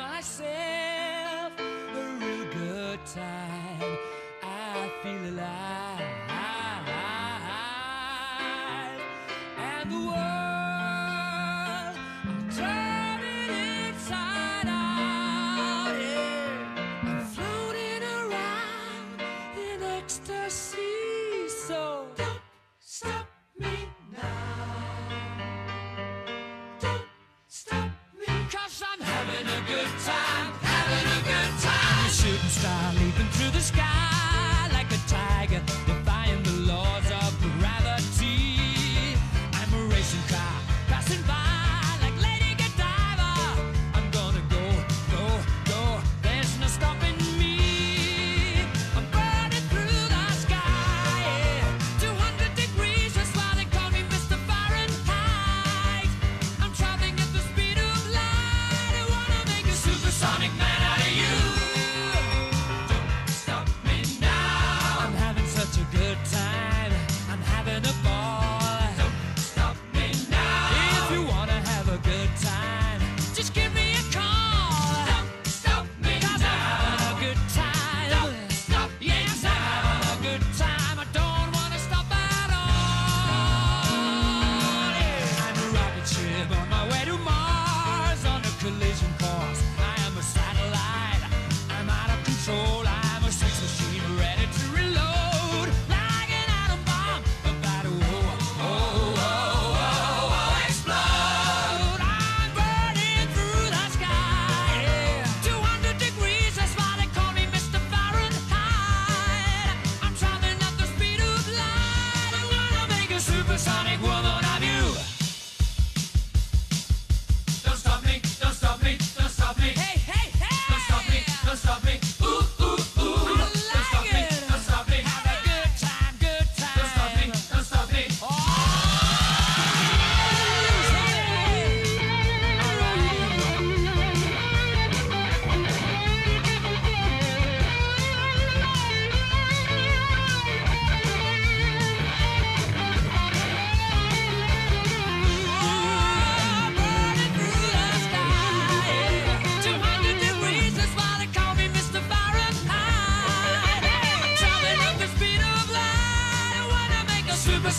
myself a real good time. I feel alive. good time, having a good time. Shooting star leaping through the sky.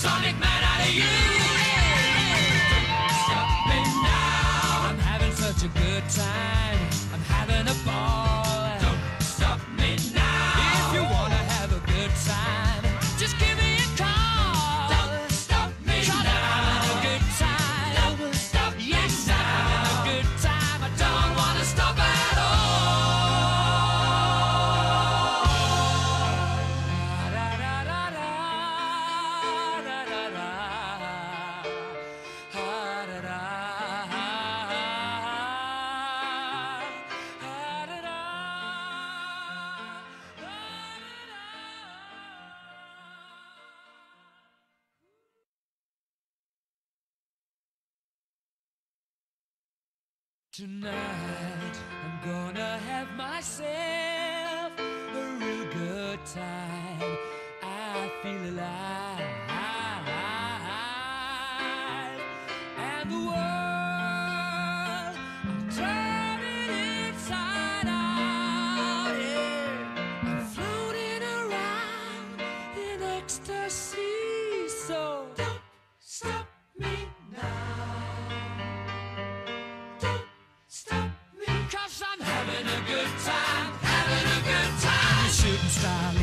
Sonic Man. Tonight I'm gonna have myself a real good time. I feel alive, and the world I'm turning inside out. Yeah. I'm floating around in ecstasy, so don't stop me now. I'm having a good time, having a good time. Shooting star